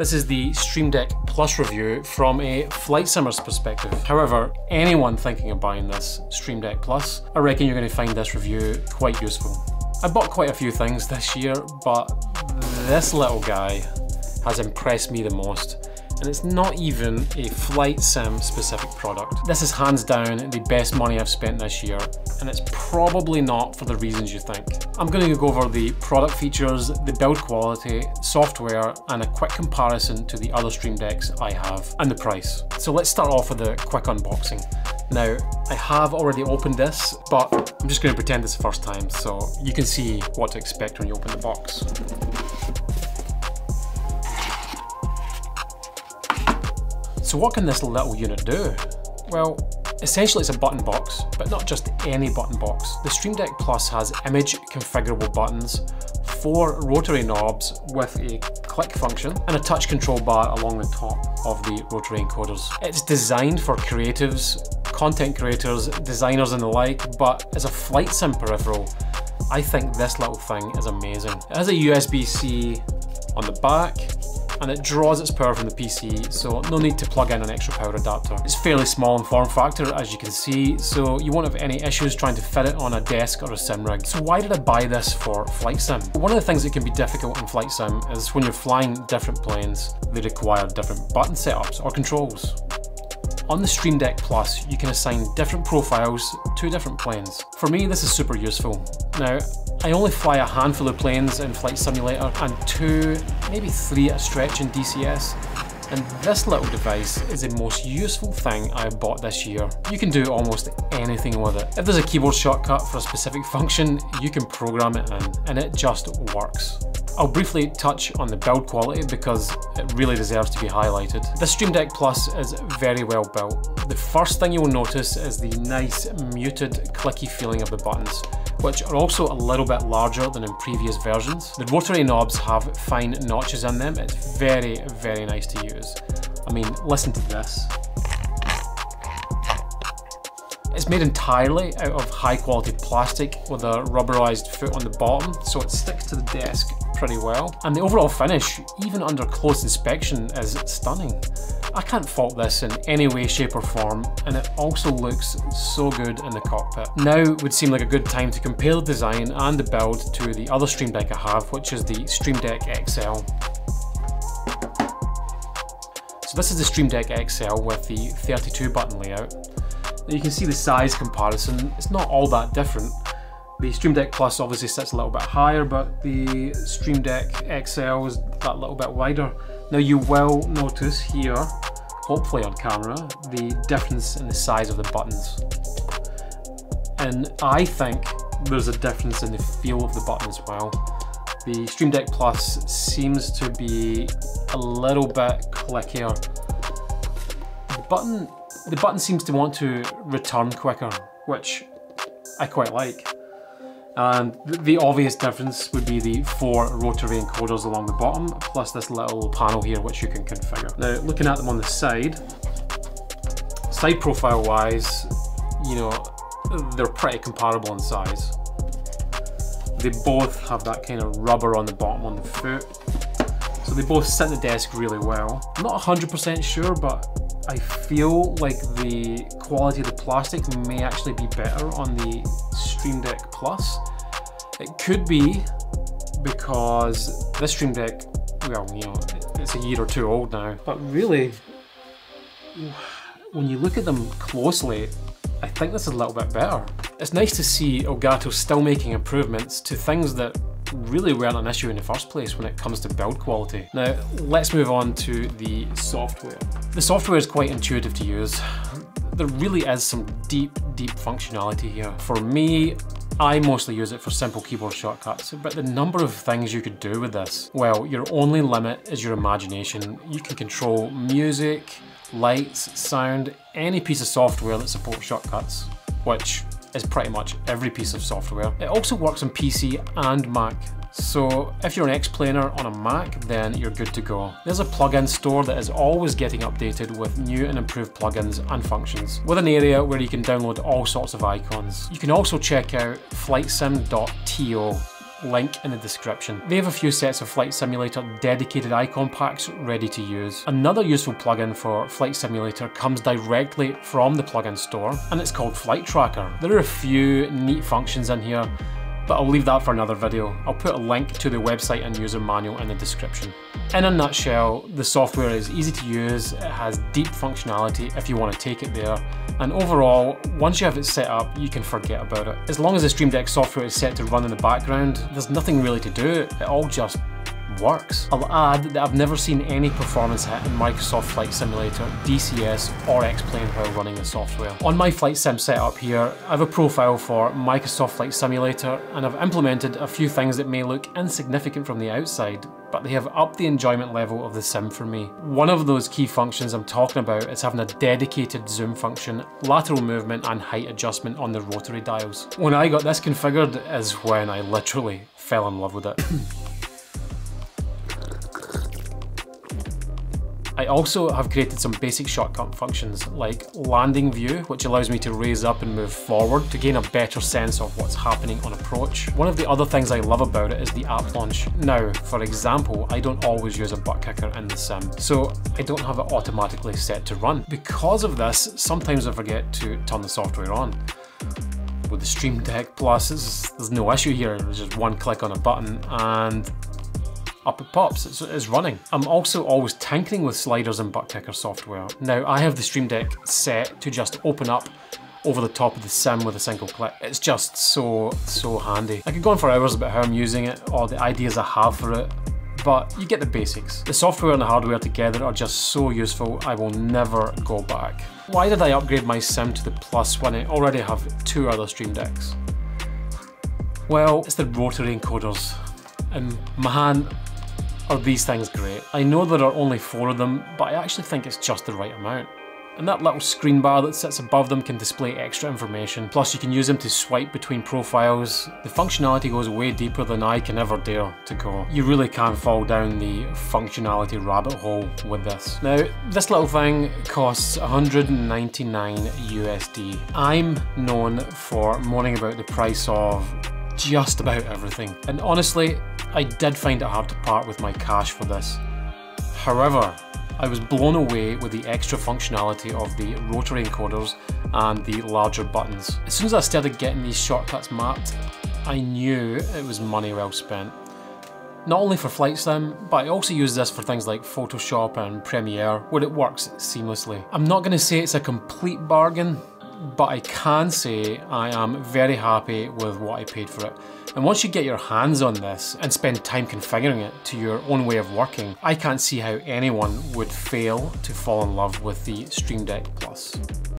This is the Stream Deck Plus review from a flight simmer's perspective. However, anyone thinking of buying this Stream Deck Plus, I reckon you're going to find this review quite useful. I bought quite a few things this year, but this little guy has impressed me the most and it's not even a flight sim specific product. This is hands down the best money I've spent this year, and it's probably not for the reasons you think. I'm going to go over the product features, the build quality, software, and a quick comparison to the other Stream Decks I have, and the price. So let's start off with a quick unboxing. Now, I have already opened this, but I'm just going to pretend it's the first time so you can see what to expect when you open the box. So what can this little unit do? Well, essentially it's a button box, but not just any button box. The Stream Deck Plus has image configurable buttons, four rotary knobs with a click function, and a touch control bar along the top of the rotary encoders. It's designed for creatives, content creators, designers and the like, but as a flight sim peripheral, I think this little thing is amazing. It has a USB-C on the back, and it draws its power from the PC, so no need to plug in an extra power adapter. It's fairly small in form factor, as you can see, so you won't have any issues trying to fit it on a desk or a sim rig. So why did I buy this for Flight Sim? One of the things that can be difficult in Flight Sim is when you're flying different planes, they require different button setups or controls. On the Stream Deck Plus, you can assign different profiles to different planes. For me, this is super useful. Now, I only fly a handful of planes in Flight Simulator and two, maybe three at a stretch in DCS. And this little device is the most useful thing I've bought this year. You can do almost anything with it. If there's a keyboard shortcut for a specific function, you can program it in, and it just works. I'll briefly touch on the build quality because it really deserves to be highlighted. The Stream Deck Plus is very well built. The first thing you'll notice is the nice muted clicky feeling of the buttons which are also a little bit larger than in previous versions. The rotary knobs have fine notches in them. It's very, very nice to use. I mean, listen to this. It's made entirely out of high quality plastic with a rubberized foot on the bottom, so it sticks to the desk pretty well. And the overall finish, even under close inspection, is stunning. I can't fault this in any way, shape or form, and it also looks so good in the cockpit. Now would seem like a good time to compare the design and the build to the other Stream Deck I have, which is the Stream Deck XL. So this is the Stream Deck XL with the 32 button layout. Now you can see the size comparison, it's not all that different. The Stream Deck Plus obviously sits a little bit higher, but the Stream Deck XL is that little bit wider. Now you will notice here, hopefully on camera, the difference in the size of the buttons. And I think there's a difference in the feel of the button as well. The Stream Deck Plus seems to be a little bit clickier. The button, the button seems to want to return quicker, which I quite like. And the obvious difference would be the four rotary encoders along the bottom, plus this little panel here which you can configure. Now looking at them on the side, side profile wise, you know, they're pretty comparable in size. They both have that kind of rubber on the bottom on the foot. So they both sit the desk really well. Not 100% sure, but I feel like the quality of the plastic may actually be better on the Stream Deck Plus. It could be because this Stream Deck, well, you know, it's a year or two old now, but really, when you look at them closely, I think this is a little bit better. It's nice to see Elgato still making improvements to things that really weren't an issue in the first place when it comes to build quality. Now, let's move on to the software. The software is quite intuitive to use. There really is some deep, deep functionality here. For me, I mostly use it for simple keyboard shortcuts, but the number of things you could do with this, well, your only limit is your imagination. You can control music, lights, sound, any piece of software that supports shortcuts, which is pretty much every piece of software. It also works on PC and Mac, so if you're an X-Planer on a Mac, then you're good to go. There's a plugin store that is always getting updated with new and improved plugins and functions, with an area where you can download all sorts of icons. You can also check out flightsim.to link in the description. They have a few sets of Flight Simulator dedicated icon packs ready to use. Another useful plugin for Flight Simulator comes directly from the plugin store, and it's called Flight Tracker. There are a few neat functions in here, but I'll leave that for another video. I'll put a link to the website and user manual in the description. In a nutshell, the software is easy to use, it has deep functionality if you want to take it there, and overall, once you have it set up, you can forget about it. As long as the Stream Deck software is set to run in the background, there's nothing really to do, it all just works. I'll add that I've never seen any performance hit in Microsoft Flight Simulator, DCS or X-Plane while running the software. On my Flight Sim setup here, I have a profile for Microsoft Flight Simulator and I've implemented a few things that may look insignificant from the outside, but they have upped the enjoyment level of the sim for me. One of those key functions I'm talking about is having a dedicated zoom function, lateral movement and height adjustment on the rotary dials. When I got this configured is when I literally fell in love with it. I also have created some basic shortcut functions like landing view, which allows me to raise up and move forward to gain a better sense of what's happening on approach. One of the other things I love about it is the app launch. Now, for example, I don't always use a butt kicker in the sim, so I don't have it automatically set to run. Because of this, sometimes I forget to turn the software on with the Stream Deck Plus, there's no issue here. It's just one click on a button and up it pops, it's, it's, running. I'm also always tinkering with sliders and butt kicker software. Now I have the Stream Deck set to just open up over the top of the sim with a single click. It's just so, so handy. I could go on for hours about how I'm using it or the ideas I have for it, but you get the basics. The software and the hardware together are just so useful, I will never go back. Why did I upgrade my sim to the Plus when I already have two other Stream Decks? Well, it's the rotary encoders. And man, are these things great? I know there are only four of them, but I actually think it's just the right amount. And that little screen bar that sits above them can display extra information, plus you can use them to swipe between profiles. The functionality goes way deeper than I can ever dare to go. You really can't fall down the functionality rabbit hole with this. Now, this little thing costs 199 USD. I'm known for moaning about the price of just about everything. And honestly, I did find it hard to part with my cash for this. However, I was blown away with the extra functionality of the rotary encoders and the larger buttons. As soon as I started getting these shortcuts mapped, I knew it was money well spent. Not only for Flight Sim, but I also use this for things like Photoshop and Premiere, where it works seamlessly. I'm not going to say it's a complete bargain, but I can say I am very happy with what I paid for it. And once you get your hands on this and spend time configuring it to your own way of working, I can't see how anyone would fail to fall in love with the Stream Deck Plus.